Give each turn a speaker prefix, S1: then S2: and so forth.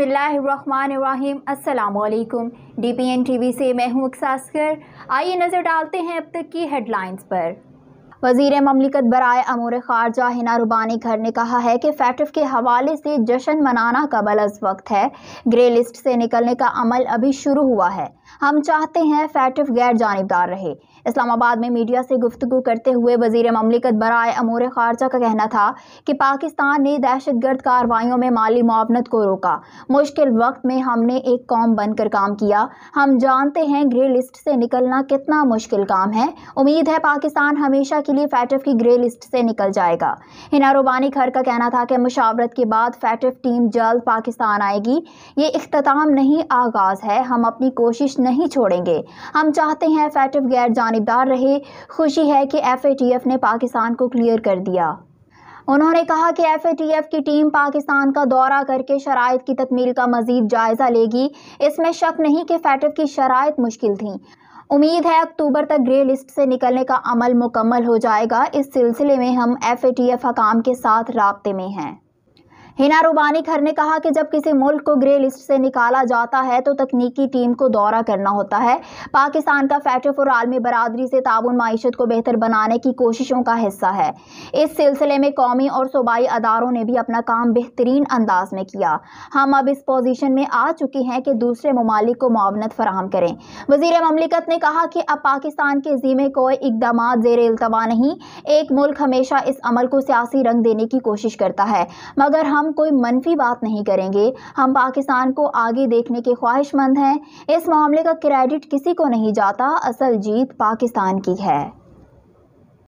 S1: बिस्मिल्लाहिर्रहमानिर्रहीम। P N T V से मैं हूँ अक्सास्कर आइए नज़र डालते हैं अब तक की हेडलाइंस पर। वज़ीर ममलिकत बरए अमूर खारजा हिना रुबानी घर ने कहा है कि फैटफ के हवाले से जश्न मनाना कबल अज वक्त है। ग्रे लिस्ट से निकलने का अमल अभी शुरू हुआ है। हम चाहते हैं फैटफ गैर जानबदार रहे। इस्लामाबाद में मीडिया से गुफ्तु करते हुए वज़ीर ममलिकत बरए अमूर खारजा का कहना था कि पाकिस्तान ने दहशत गर्द कार्रवाइयों में माली मुआवनत को रोका। मुश्किल वक्त में हमने एक कौम बनकर काम किया। हम जानते हैं ग्रे लिस्ट से निकलना कितना मुश्किल काम है। उम्मीद है पाकिस्तान हमेशा के लिए फैटफ की ग्रे लिस्ट से निकल जाएगा। हिना रुबानी खर का कहना था कि मुशावरत के बाद फैटफ टीम जल्द पाकिस्तान आएगी। ये अख्ताम नहीं, आगाज़ है। हम अपनी कोशिश नहीं छोड़ेंगे। हम चाहते हैं फैटफ गैर जानबदार रहे। खुशी है कि एफ़ ए टी एफ़ ने पाकिस्तान को क्लियर कर दिया। उन्होंने कहा कि एफ़ की टीम पाकिस्तान का दौरा करके शराइ की तकमील का मजीद जायज़ा लेगी। इसमें शक नहीं कि फैटफ की शराइ मुश्किल थी। उम्मीद है अक्टूबर तक ग्रे लिस्ट से निकलने का अमल मुकम्मल हो जाएगा। इस सिलसिले में हम एफ़ ए टी एफ़ हकाम के साथ रबते में हैं। हिना रुबानी खर ने कहा कि जब किसी मुल्क को ग्रे लिस्ट से निकाला जाता है तो तकनीकी टीम को दौरा करना होता है। पाकिस्तान का फैटफ और आलमी बरदरी से ताउन मीशत को बेहतर बनाने की कोशिशों का हिस्सा है। इस सिलसिले में कौमी और सूबाई अदारों ने भी अपना काम बेहतरीन अंदाज में किया। हम अब इस पोजीशन में आ चुके हैं कि दूसरे ममालिक को मुआवनत फराहम करें। वज़ीर ममलिकत ने कहा कि अब पाकिस्तान के ज़िम्मे कोई इकदाम जेर अल्तवा नहीं, एक मुल्क हमेशा इस अमल को सियासी रंग देने की कोशिश करता है। मगर कोई मनफी बात नहीं करेंगे। हम पाकिस्तान को आगे देखने के ख्वाहिशमंद हैं। इस मामले का क्रेडिट किसी को नहीं जाता। असल जीत पाकिस्तान की है।